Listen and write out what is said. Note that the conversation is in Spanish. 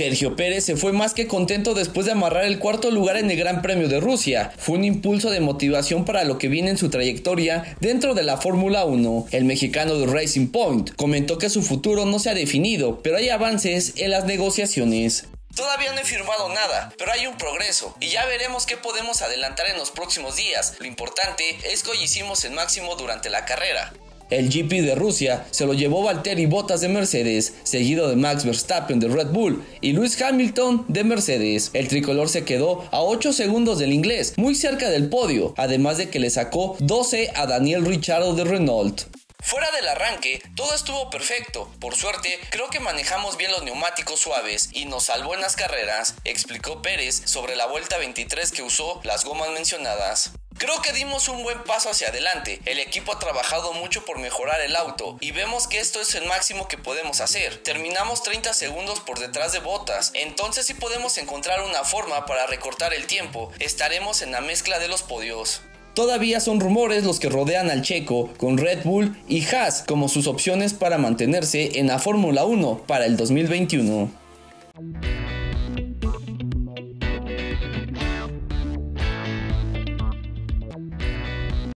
Sergio Pérez se fue más que contento después de amarrar el cuarto lugar en el Gran Premio de Rusia. Fue un impulso de motivación para lo que viene en su trayectoria dentro de la Fórmula 1. El mexicano de Racing Point comentó que su futuro no se ha definido, pero hay avances en las negociaciones. Todavía no he firmado nada, pero hay un progreso y ya veremos qué podemos adelantar en los próximos días. Lo importante es que hoy hicimos el máximo durante la carrera. El GP de Rusia se lo llevó Valtteri Bottas de Mercedes, seguido de Max Verstappen de Red Bull y Lewis Hamilton de Mercedes. El tricolor se quedó a 8 segundos del inglés, muy cerca del podio, además de que le sacó 12 a Daniel Ricciardo de Renault. Fuera del arranque, todo estuvo perfecto. Por suerte, creo que manejamos bien los neumáticos suaves y nos salvó en las carreras, explicó Pérez sobre la vuelta 23 que usó las gomas mencionadas. Creo que dimos un buen paso hacia adelante. El equipo ha trabajado mucho por mejorar el auto y vemos que esto es el máximo que podemos hacer. Terminamos 30 segundos por detrás de botas, entonces si podemos encontrar una forma para recortar el tiempo, estaremos en la mezcla de los podios. Todavía son rumores los que rodean al checo con Red Bull y Haas como sus opciones para mantenerse en la Fórmula 1 para el 2021.